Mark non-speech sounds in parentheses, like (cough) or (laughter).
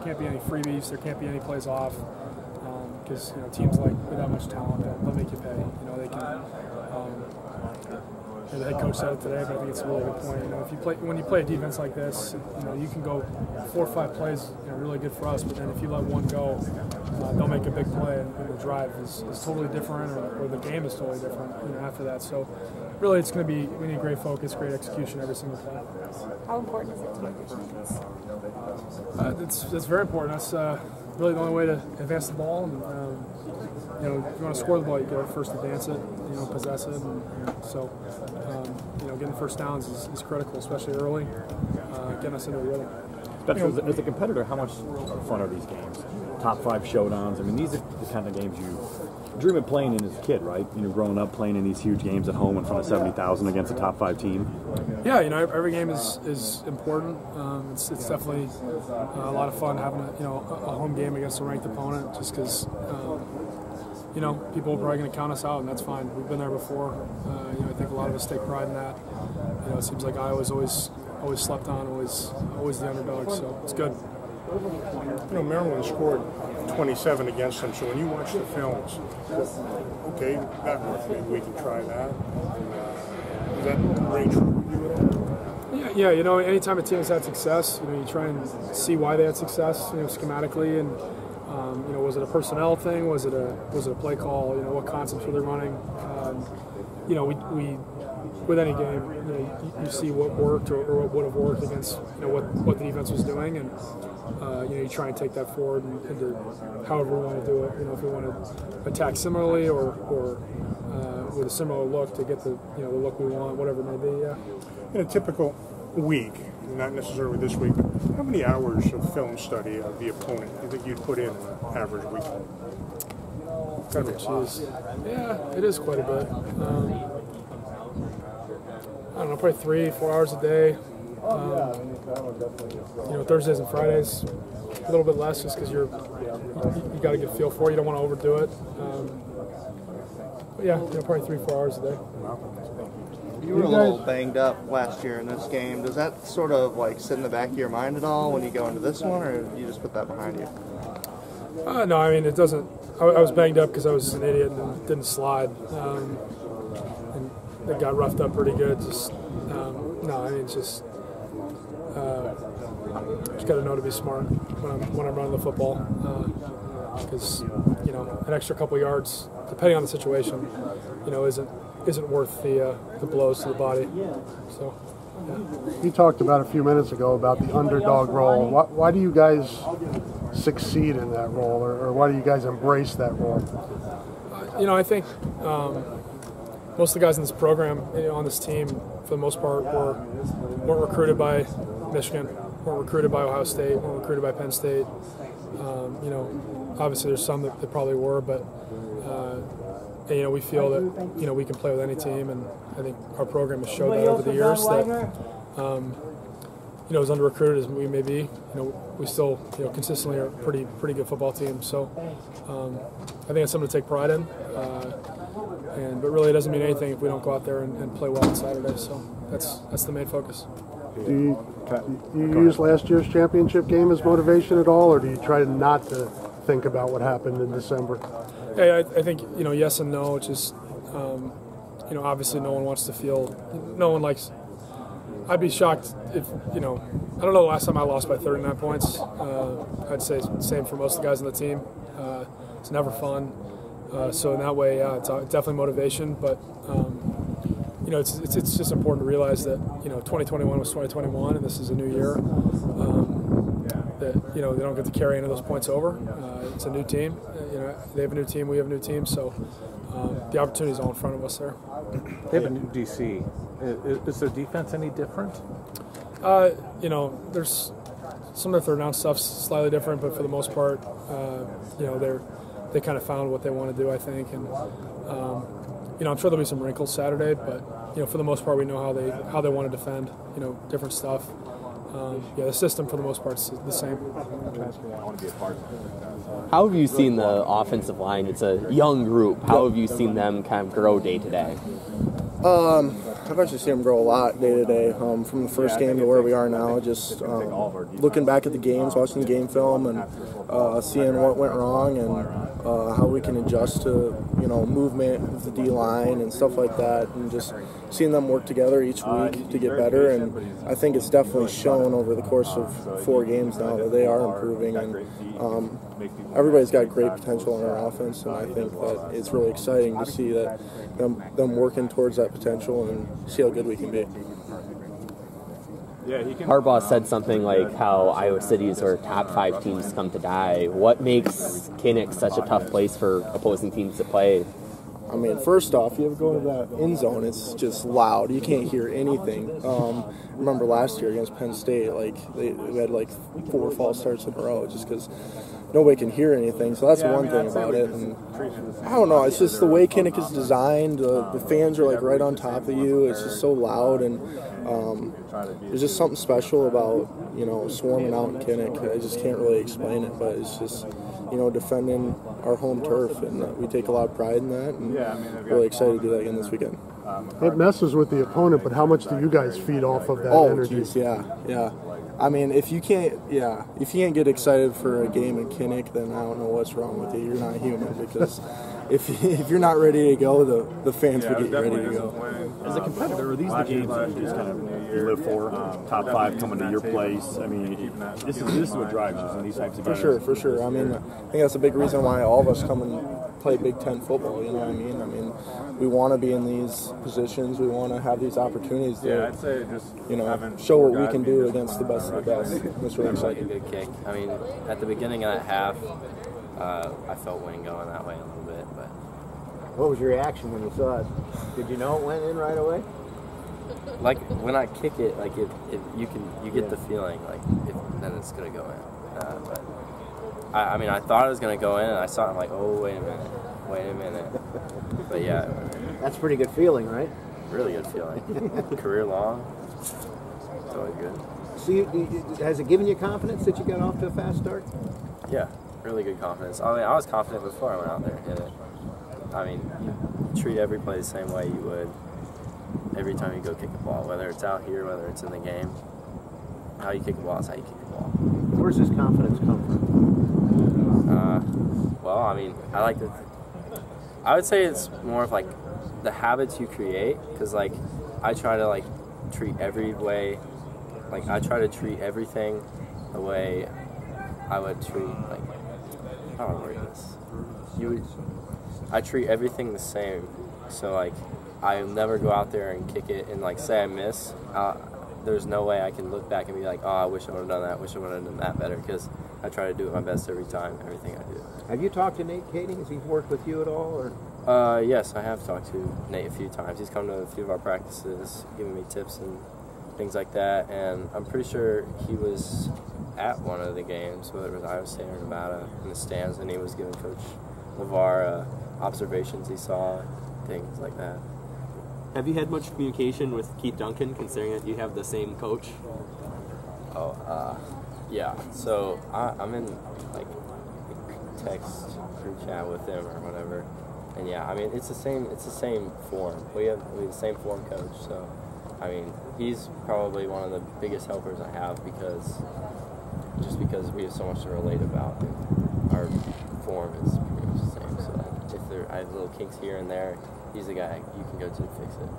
there can't be any freebies. There can't be any plays off because um, you know teams like with that much talent, they'll, they'll make you pay. You know they can. Um, the head coach said it today, but I think it's a really good point. You know, if you play when you play a defense like this, you know you can go four or five plays, you know, really good for us. But then if you let one go, uh, they'll make a big play, and, and the drive is, is totally different, or, or, the game is totally different. You know, after that, so really, it's going to be we need great focus, great execution every single play. How important is it to make your? Uh, that's that's very important. That's uh, really the only way to advance the ball. And, um, you know, if you want to score the ball, you got to first advance it, you know, possess it. And, and so, um, you know, getting first downs is, is critical, especially early, uh, getting us into a rhythm. Spencer, as, a, as a competitor, how much fun are these games? Top five showdowns. I mean, these are the kind of games you dream of playing in as a kid, right? You know, growing up playing in these huge games at home in front of seventy thousand against a top five team. Yeah, you know, every game is is important. Um, it's, it's definitely uh, a lot of fun having a you know a home game against a ranked opponent, just because. Um, you know, people are probably going to count us out, and that's fine. We've been there before. Uh, you know, I think a lot of us take pride in that. You know, it seems like Iowa's always always slept on, always always the underdog, so it's good. You know, Maryland scored 27 against them, so when you watch the films, okay, that worked, maybe we can try that. Is that range yeah, yeah, you know, anytime a team has had success, you know, you try and see why they had success, you know, schematically, and um, you know, was it a personnel thing? Was it a was it a play call? You know, what concepts were they running? Um, you know, we, we with any game, you, know, you, you see what worked or, or, what would have worked against you know what, what the defense was doing, and uh, you know you try and take that forward and, do however we want to do it. You know, if we want to attack similarly or or uh, with a similar look to get the you know the look we want, whatever it may be. Yeah. In a typical week, not necessarily this week, but how many hours of film study of the opponent do you think you'd put in an average week? Kind of a Yeah, it is quite a bit. Um, I don't know, probably three, four hours a day. Um, you know, Thursdays and Fridays, a little bit less just because you're you, you got to get a feel for it. You don't want to overdo it. Um, but yeah, you know, probably three, four hours a day. You were a little banged up last year in this game. Does that sort of like sit in the back of your mind at all when you go into this one, or you just put that behind you? Uh, no, I mean it doesn't. I, I was banged up because I was an idiot and didn't slide, um, it got roughed up pretty good. Just um, no, I mean it's just uh, just got to know to be smart when I'm when I'm running the football because uh, you know an extra couple yards, depending on the situation, you know isn't isn't worth the uh, the blows to the body. So. Yeah. You talked about a few minutes ago about the underdog role. Why, why do you guys succeed in that role, or, or, why do you guys embrace that role? You know, I think um, most of the guys in this program, on this team, for the most part, were weren't recruited by Michigan, weren't recruited by Ohio State, weren't recruited by Penn State. Um, you know, obviously there's some that, that probably were, but uh, and, you know, we feel that you know we can play with any team, and I think our program has showed that over the years that um, you know as under recruited as we may be, you know, we still you know consistently are a pretty pretty good football team. So um, I think it's something to take pride in. Uh, and but really, it doesn't mean anything if we don't go out there and, and play well on Saturday. So that's that's the main focus. Do you, do you use last year's championship game as motivation at all, or do you try not to think about what happened in December? Hey, I, I think you know yes and no. It's just um, you know obviously no one wants to feel no one likes. I'd be shocked if you know I don't know the last time I lost by 39 points. Uh, I'd say same for most of the guys on the team. Uh, it's never fun. Uh, so in that way, yeah, it's definitely motivation. But um, you know, it's, it's, it's just important to realize that you know 2021 was 2021, and this is a new year. Um, that you know they don't get to carry any of those points over. Uh, it's a new team. Uh, you know they have a new team. We have a new team. So um, the opportunity is all in front of us there. They have a new DC. Is, is their defense any different? Uh, you know, there's some of their down stuff's slightly different, but for the most part, uh, you know they're they kind of found what they want to do. I think, and um, you know I'm sure there'll be some wrinkles Saturday, but you know for the most part we know how they how they want to defend. You know different stuff. Um, yeah, the system for the most part is the same. How have you seen the offensive line? It's a young group. How have you seen them kind of grow day to day? Um, I've actually seen him grow a lot day to day, um, from the first game to where we are now. Just um, looking back at the games, watching the game film, and uh, seeing what went wrong and uh, how we can adjust to you know movement with the D line and stuff like that, and just seeing them work together each week to get better. And I think it's definitely shown over the course of four games now that they are improving, and um, everybody's got great potential in our offense. And I think that it's really exciting to see that them them working towards that potential and see how good we can be. Yeah, Harbaugh said something like how Iowa City is where top five teams come to die. What makes Kinnick such a tough place for opposing teams to play? I mean, first off, you ever go to that end zone, it's just loud. You can't hear anything. Um, remember last year against Penn State, like they, we had like four false starts in a row just because nobody can hear anything. So that's one thing about it. And I don't know. It's just the way Kinnick is designed. The, the fans are like right on top of you. It's just so loud, and um, there's just something special about you know swarming out in Kinnick. I just can't really explain it, but it's just you know defending our home turf, and uh, we take a lot of pride in that. And really excited to do that again this weekend. It messes with the opponent, but how much do you guys feed off of that Oh, energy? geez, yeah, yeah. I mean, if you can't, yeah, if you can't get excited for a game in Kinnick, then I don't know what's wrong with you. You're not human (laughs) because if if you're not ready to go, the the fans will get you ready to go. As a competitor, are these the games that you just kind of you live for? Um, top five coming to your place. I mean, this is this is what drives us in these types of games. For sure, for sure. I mean, I think that's a big reason why all of us come and play Big Ten football. You know what I mean? I mean, we want to be in these positions. We want to have these opportunities to, say just you know, show what we can do against the best of the best. That's really like a good kick. I mean, at the beginning of that half, uh, I felt Wayne going that way a little bit, but What was your reaction when you saw it? Did you know it went in right away? like when I kick it, like it, it you can you get the feeling like it, then it's gonna go in. Uh, but I, I mean, I thought it was gonna go in, and I saw it. I'm like, oh wait a minute, wait a minute. But yeah, That's a pretty good feeling, right? really good feeling. (laughs) Career long. It's always good. So, you, you- has it given you confidence that you got off to a fast start? Yeah, really good confidence. I mean, I was confident before I went out there and hit it. I mean, you treat every play the same way you would every time you go kick a ball, whether it's out here, whether it's in the game. How you kick a ball is how you kick a ball. Where's this confidence come from? Uh, well, I mean, I like to. I would say it's more of like the habits you create, because like I try to like treat every way, like I try to treat everything the way I would treat like how do I word this? You would. I treat everything the same, so like I never go out there and kick it and like say I miss. Uh, there's no way I can look back and be like, oh, I wish I would have done that. Wish I would have done that better because I try to do my best every time, everything I do. Have you talked to Nate Kaeding? Has he worked with you at all? Or Uh, yes, I have talked to Nate a few times. He's come to a few of our practices, giving me tips and things like that. And I'm pretty sure he was at one of the games, whether it was Iowa State or Nevada, in the stands, and he was giving Coach LeVar uh, observations he saw, things like that. Have you had much communication with Keith Duncan, considering that you have the same coach? Oh, uh, yeah. So I, I'm in like text group chat with him or whatever, and yeah, I mean it's the same. It's the same form. We have we have the same form coach. So I mean he's probably one of the biggest helpers I have because just because we have so much to relate about. And our form is pretty much the same. So if there I have little kinks here and there, he's the guy you can go to to fix it.